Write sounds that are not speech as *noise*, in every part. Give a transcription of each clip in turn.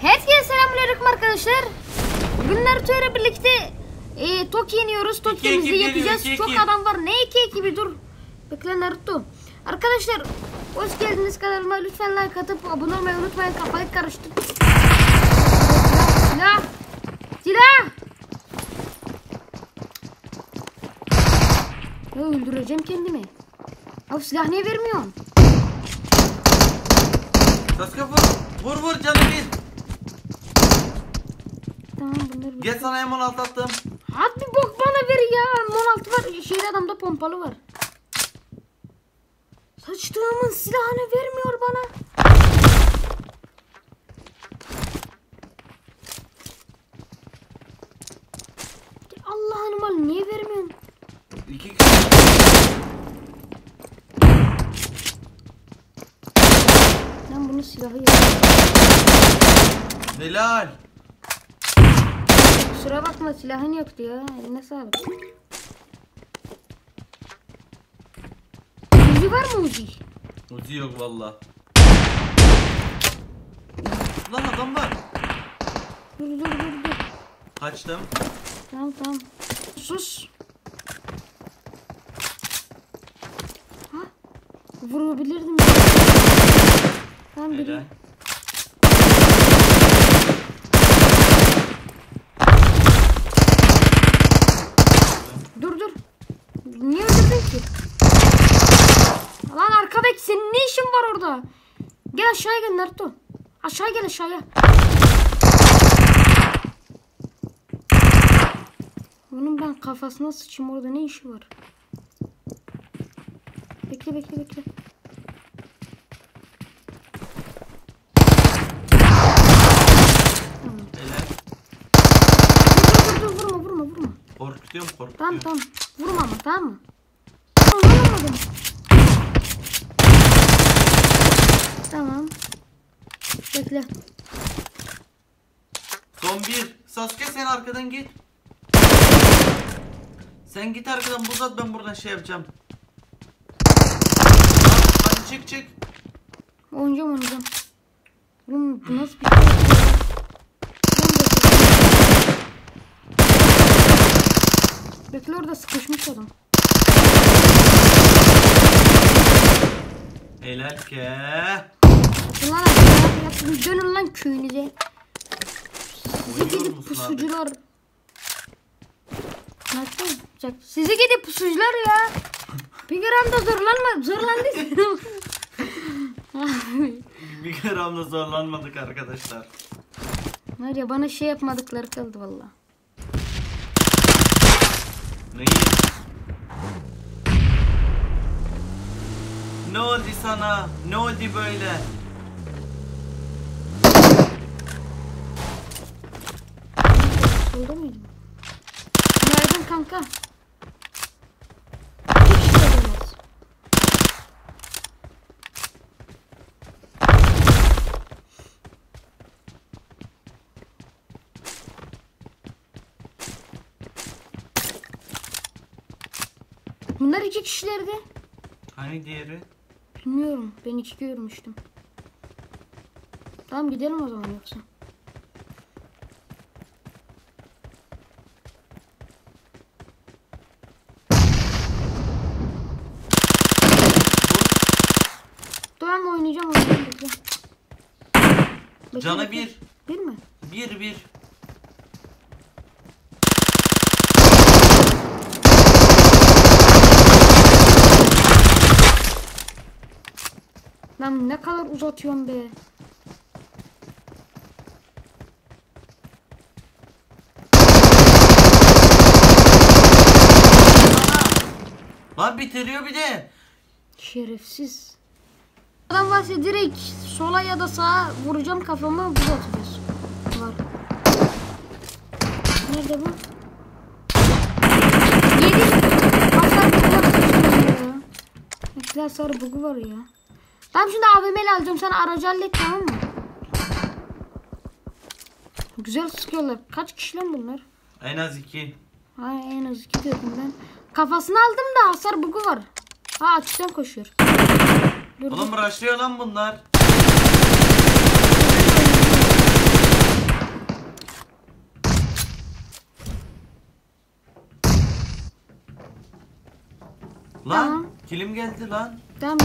Herkese selamünaleyküm arkadaşlar. Bugün Naruto ile birlikte e, Toki iniyoruz. Toki'mizi yapacağız. iki Çok ekip. adam var. Ne iki ekibi dur. Bekle Naruto. Arkadaşlar hoş geldiniz kanalıma. Lütfen like atıp abone olmayı unutmayın. Kafayı karıştır. Silah. Silah. Ya öldüreceğim kendimi. Abi silah niye vermiyorsun? Sasuke vur. Vur vur canı bir. Tamam bunları Gel sana M16 attım. Hadi bok bana ver ya. 16 var. Şeyde adamda pompalı var. Saçtığımın silahını vermiyor bana. Allah'ın malı niye vermiyorsun? İki kişi. Ben bunun silahı yok. Helal. Kusura bakma silahın yoktu ya. Eline sağlık. Uzi var mı Uzi? Uzi yok valla. Lan adam var. Dur dur dur dur. Kaçtım. Tamam tamam. Sus. Ha? Vurabilirdim. Tamam biri. Helal. Dur dur. Niye öldürdün ki? Lan arkadaki senin ne Gel aşağıya gel Naruto. Aşağıya gel aşağıya. Onun ben kafasına sıçayım orada ne işi var? Bekle bekle bekle. Korkutuyorum korkutuyorum. Tamam tamam. Vurma ama tamam mı? Vuramadım. Tamam. Bekle. Son bir. Sasuke sen arkadan git. Sen git arkadan buz at ben buradan şey yapacağım. Hadi çık çık. Oynayacağım oynayacağım. Oğlum bu nasıl bir şey? Bekle orada sıkışmış adam. Helal ke. Yapın. Dönün lan köyünüze. Sizi Uyuyor gidip pusucular. Nasıl olacak? Sizi gidip pusucular ya. Bir gram da zorlanma. Zorlandıysanız. Bir gramda zorlanmadık arkadaşlar. Var ya bana şey yapmadıkları kaldı valla. Neyi? Ne oldu sana? Ne oldu böyle? Solda mıydım? Günaydın kanka. Hiç. Bunlar iki kişilerdi. Hani diğeri? Bilmiyorum. Ben iki görmüştüm. Tamam gidelim o zaman yoksa. Tamam oynayacağım oynayacağım bekle. Bekle, Canı bekle. bir. Bir mi? Bir bir. Lan ne kadar uzatıyorum be. Lan bitiriyor bir de. Şerefsiz. Adam varsa direkt sola ya da sağa vuracağım kafamı buz atacağız. Var. Nerede bu? Yedi. Hasar bugu var. Ekli hasar bugu var ya. Tamam şimdi AVM'li alacağım. Sen aracı hallet tamam mı? Güzel sıkıyorlar. Kaç kişi lan bunlar? En az iki. Ha en az iki dedim ben. Kafasını aldım da hasar bugu var. Ha açıktan koşuyor. Dur, Oğlum dur. raşlıyor lan bunlar. Lan Aha. kilim geldi lan. Tamam.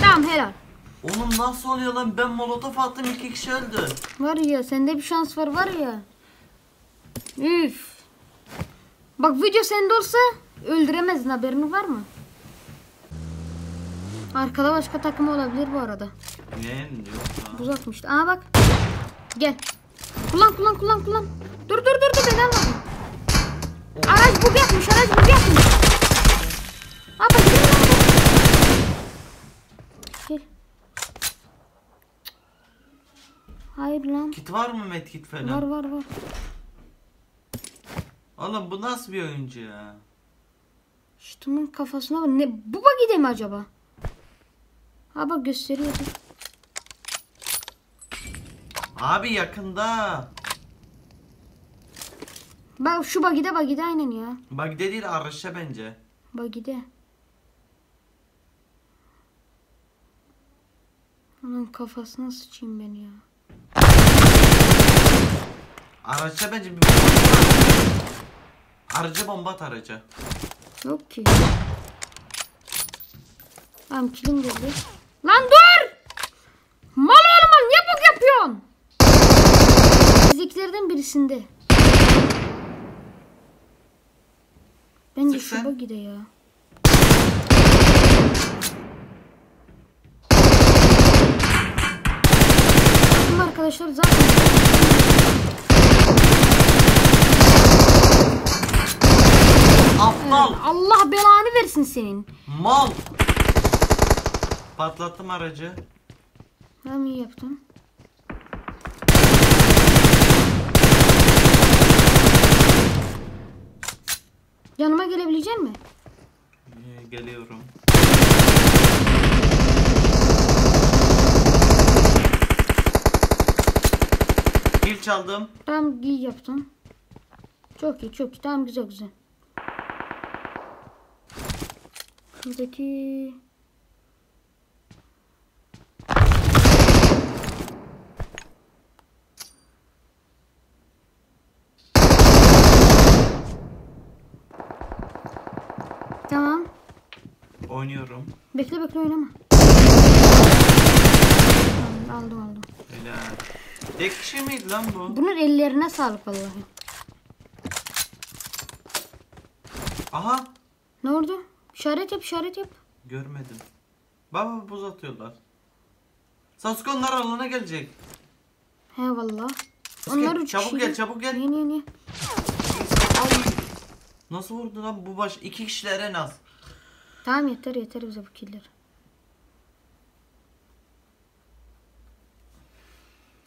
Tamam helal. Oğlum nasıl oluyor lan ben molotof attım iki kişi öldü. Var ya sende bir şans var var ya. Üf. Bak video sende olsa öldüremezdin haberin var mı? Arkada başka takım olabilir bu arada. Ne yok lan. Uzakmıştı. Aa bak. Gel. Kullan kullan kullan kullan. Dur dur dur dur beni almadın. Araç bug yapmış araç bug yapmış. Aa bak. Gel. Hayır lan. Kit var mı medkit falan? Var var var. Oğlum bu nasıl bir oyuncu ya? Şutumun kafasına bak. Ne, bu bagide mi acaba? Ha bak gösteriyor. dur. Abi yakında. Bak şu bagide bagide aynen ya. Bak değil araçta bence. Bagide. Onun kafasına sıçayım ben ya. Araçta bence bir. Araca bomba at araca. Yok ki. Tamam kilim geldi. Lan dur! Mal oğlum niye bug yapıyorsun? Fiziklerden birisinde. Bence şu sen. bagide ya. Arkadaşlar zaten Aptal. Allah belanı versin senin. Mal. Patlattım aracı. Tamam iyi yaptım. Yanıma gelebilecek mi? Ee, geliyorum. Kill çaldım. Tamam iyi yaptım. Çok iyi çok iyi. Tamam güzel güzel. Şuradaki... Tamam. Oynuyorum. Bekle bekle oynama. Tamam, aldım aldım. Helal. Tek kişi miydi lan bu? Bunun ellerine sağlık vallahi. Aha. Ne oldu? İşaret yap işaret yap. Görmedim. Baba buz atıyorlar. Sasuke onlar alana gelecek. He valla. Onlar üç çabuk kişi. gel çabuk gel. Niye niye niye? Ay. Nasıl vurdu lan bu baş? İki kişiler en az. Tamam yeter yeter bize bu killer.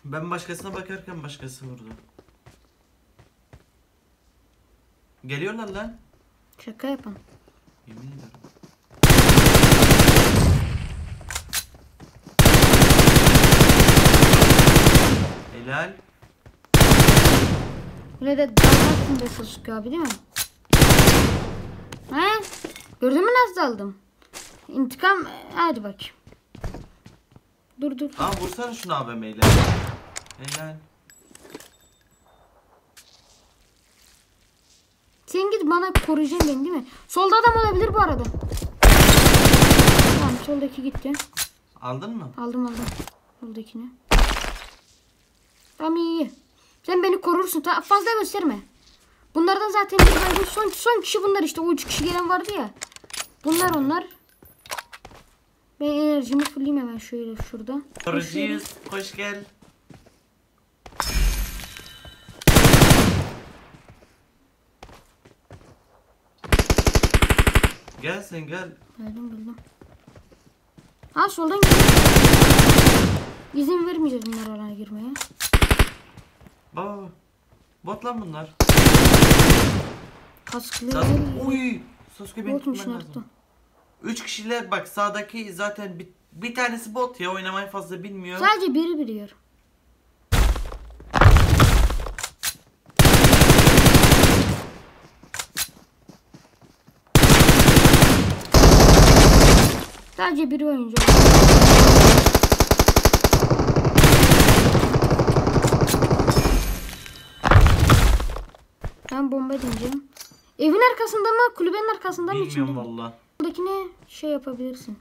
Ben başkasına bakarken başkası vurdu. Geliyorlar lan. Şaka yapan. Yemin ederim. Helal. De dalgarsın be Sasuke abi değil mi? He? Gördün mü nasıl daldım? İntikam hadi bak. Dur dur. Aa vursana şunu AVM'yle. Helal. Sen git bana koruyacaksın beni değil mi? Solda adam olabilir bu arada. Tamam soldaki gitti. Aldın mı? Aldım aldım. Soldakini. Tamam iyi iyi. Sen beni korursun. Ta- fazla gösterme. Bunlardan zaten bir son, son kişi bunlar işte. O üç kişi gelen vardı ya. Bunlar onlar. Ben enerjimi fulleyim hemen şöyle şurada. Korucuyuz. Hoş gel. Gel sen gel. Geldim buldum. Ha soldan gel. İzin vermeyeceğiz bunlar oraya girmeye. Baba. Bot lan bunlar. Kasklı. Sas Uy. Sasuke beni Botmuş tutman lazım. Üç kişiler bak sağdaki zaten bir, bir tanesi bot ya oynamayı fazla bilmiyor. Sadece biri biliyor. Sadece biri oyuncu. Ben bomba deneyeceğim. Evin arkasında mı? Kulübenin arkasında mı? Bilmiyorum valla. Buradakine şey yapabilirsin.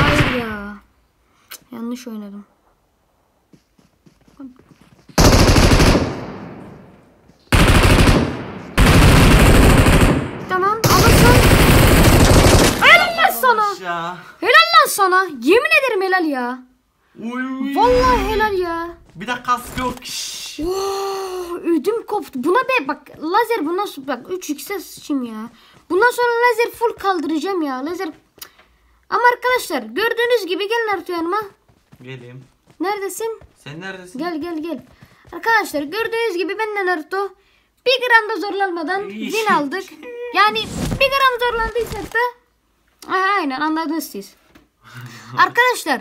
Hayır ya. Yanlış oynadım. Tamam sana. Ya. Helal lan sana. Yemin ederim helal ya. Uy. Vallahi helal ya. Bir de kask yok. Oh, ödüm koptu. Buna be bak lazer bundan sonra bak 3x'e sıçayım ya. Bundan sonra lazer full kaldıracağım ya. Lazer ama arkadaşlar gördüğünüz gibi gelin Naruto yanıma. Geleyim. Neredesin? Sen neredesin? Gel gel gel. Arkadaşlar gördüğünüz gibi ben de Naruto bir gram da zorlanmadan win aldık. Yani bir gram zorlandıysak da aynen anladınız siz. *laughs* arkadaşlar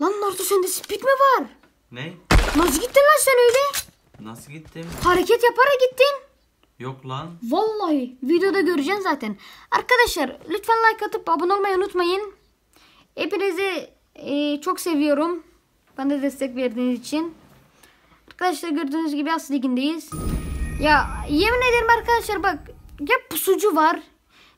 lan Naruto sende speed mi var? Ne? Nasıl gittin lan sen öyle? Nasıl gittim? Hareket yaparak gittin. Yok lan. Vallahi videoda göreceksin zaten. Arkadaşlar lütfen like atıp abone olmayı unutmayın. Hepinizi e, çok seviyorum. Bana destek verdiğiniz için. Arkadaşlar gördüğünüz gibi As Ligi'ndeyiz. Ya yemin ederim arkadaşlar bak ya pusucu var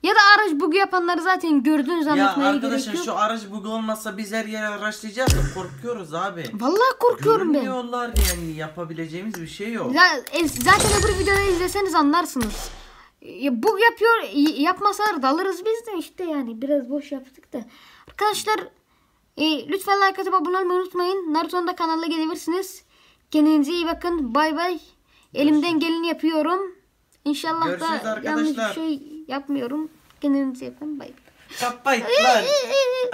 ya da araç bug yapanları zaten gördüğünüz Ya anlatmaya arkadaşlar gerek yok. şu araç bugü olmasa biz her yere araştıracağız da korkuyoruz abi. Vallahi korkuyorum ben. Görünmüyorlar yani yapabileceğimiz bir şey yok. Ya, e, zaten öbür videoda izleseniz anlarsınız. Ya, bug yapıyor yapmasalar da alırız biz de işte yani biraz boş yaptık da. Arkadaşlar e, lütfen like atıp abone olmayı unutmayın. Naruto'nun da kanalına gelebilirsiniz. Kendinize iyi bakın. Bay bay. Elimden geleni yapıyorum. İnşallah Görüşürüz da yanlış bir arkadaşlar. şey yapmıyorum. Kendinize iyi bakın. Bay bay. Kapayt lan. *laughs*